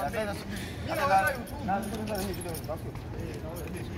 Yeah, yeah, yeah.